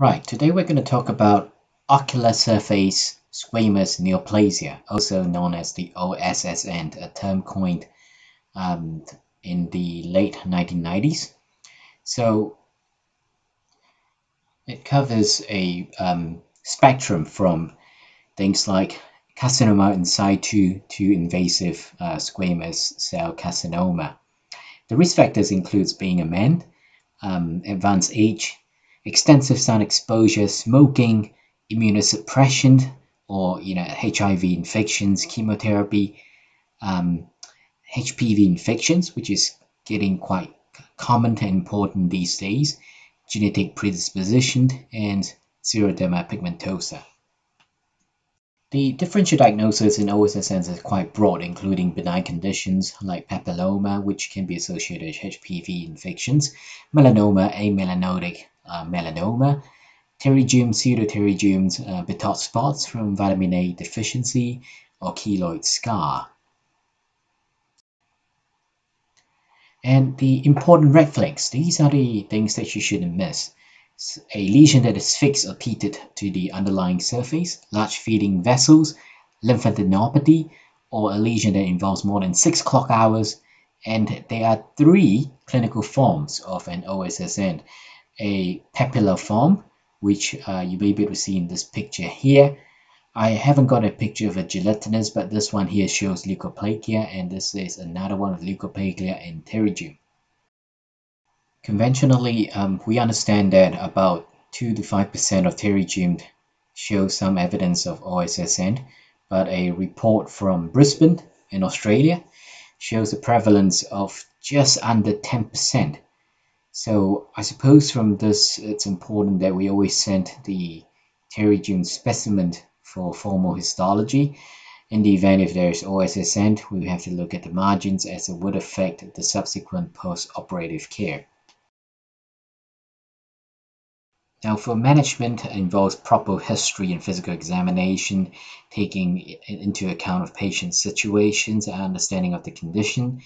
Right, today we're going to talk about ocular surface squamous neoplasia, also known as the OSSN, a term coined um, in the late 1990s. So it covers a um, spectrum from things like carcinoma in situ to invasive uh, squamous cell carcinoma. The risk factors includes being a man, um, advanced age, extensive sun exposure, smoking, immunosuppression, or you know HIV infections, chemotherapy, um, HPV infections, which is getting quite common and important these days, genetic predisposition, and xeroderma pigmentosa. The differential diagnosis in OSSN is quite broad, including benign conditions like papilloma, which can be associated with HPV infections, melanoma, amelanotic melanoma, pterygium, pseudopterygiums, uh, Bitot spots from vitamin A deficiency, or keloid scar. And the important red flags, these are the things that you shouldn't miss. A lesion that is fixed or tethered to the underlying surface, large feeding vessels, lymphadenopathy, or a lesion that involves more than six clock hours. And there are three clinical forms of an OSSN a papilla form, which uh, you may be able to see in this picture here. I haven't got a picture of a gelatinous, but this one here shows leukoplakia, and this is another one of leukoplakia and pterygium. Conventionally, um, we understand that about 2 to 5% of pterygium show some evidence of OSSN, but a report from Brisbane in Australia shows a prevalence of just under 10%. So I suppose from this it's important that we always send the pterygium specimen for formal histology. In the event if there is OSSN, we have to look at the margins as it would affect the subsequent post-operative care. Now for management it involves proper history and physical examination, taking into account of patient situations and understanding of the condition,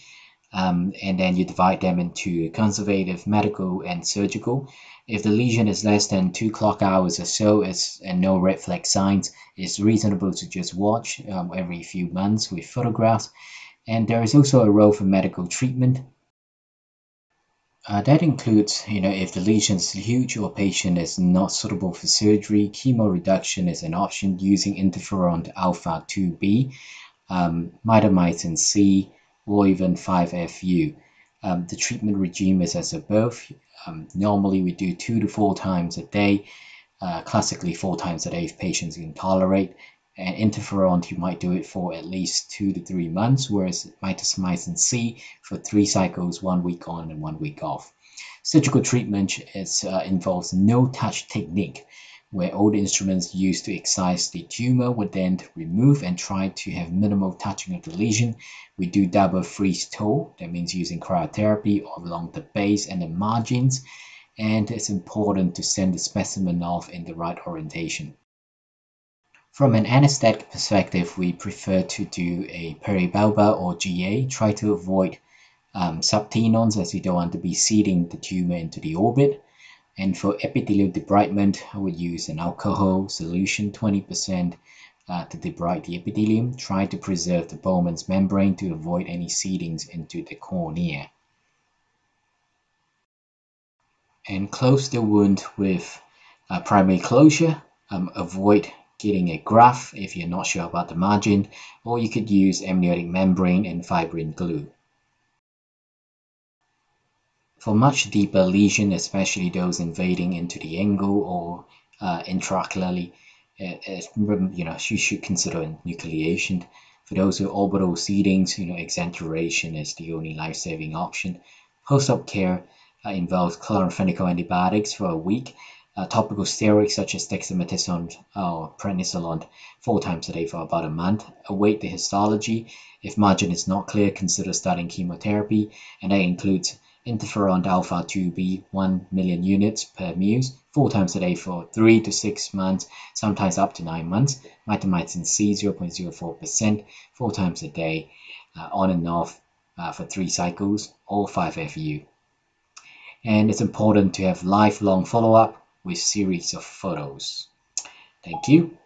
um, and then you divide them into conservative, medical, and surgical. If the lesion is less than two clock hours or so it's, and no red flag signs, it's reasonable to just watch um, every few months with photographs. And there is also a role for medical treatment. Uh, that includes, you know, if the lesion is huge or patient is not suitable for surgery, chemo reduction is an option using interferon alpha 2b, um, mitomycin C, or even 5FU. Um, the treatment regime is as above. Um, normally we do two to four times a day, uh, classically four times a day if patients can tolerate. And interferon, you might do it for at least two to three months, whereas mitomycin C for three cycles, one week on and one week off. Surgical treatment is, uh, involves no touch technique where all the instruments used to excise the tumor were then removed and try to have minimal touching of the lesion. We do double freeze thaw, that means using cryotherapy along the base and the margins, and it's important to send the specimen off in the right orientation. From an anesthetic perspective, we prefer to do a peribulbar or GA, try to avoid um, subtenons as we don't want to be seeding the tumor into the orbit. And for epithelial debridement, I would use an alcohol solution, 20% uh, to debride the epithelium. Try to preserve the Bowman's membrane to avoid any seedings into the cornea. And close the wound with uh, primary closure. Um, avoid getting a graft if you're not sure about the margin, or you could use amniotic membrane and fibrin glue. For much deeper lesion, especially those invading into the angle or uh, intraocularly, uh, you know, you should consider enucleation. For those with orbital seedings, you know, exenteration is the only life-saving option. Post-op care uh, involves chloramphenicol antibiotics for a week, uh, topical steroids such as dexamethasone or prednisolone four times a day for about a month. Await the histology. If margin is not clear, consider starting chemotherapy, and that includes interferon alpha 2b 1 million units per muse, four times a day for three to six months, sometimes up to nine months. Mitomycin C 0.04%, four times a day, uh, on and off uh, for three cycles, or 5FU. And it's important to have lifelong follow-up with series of photos. Thank you.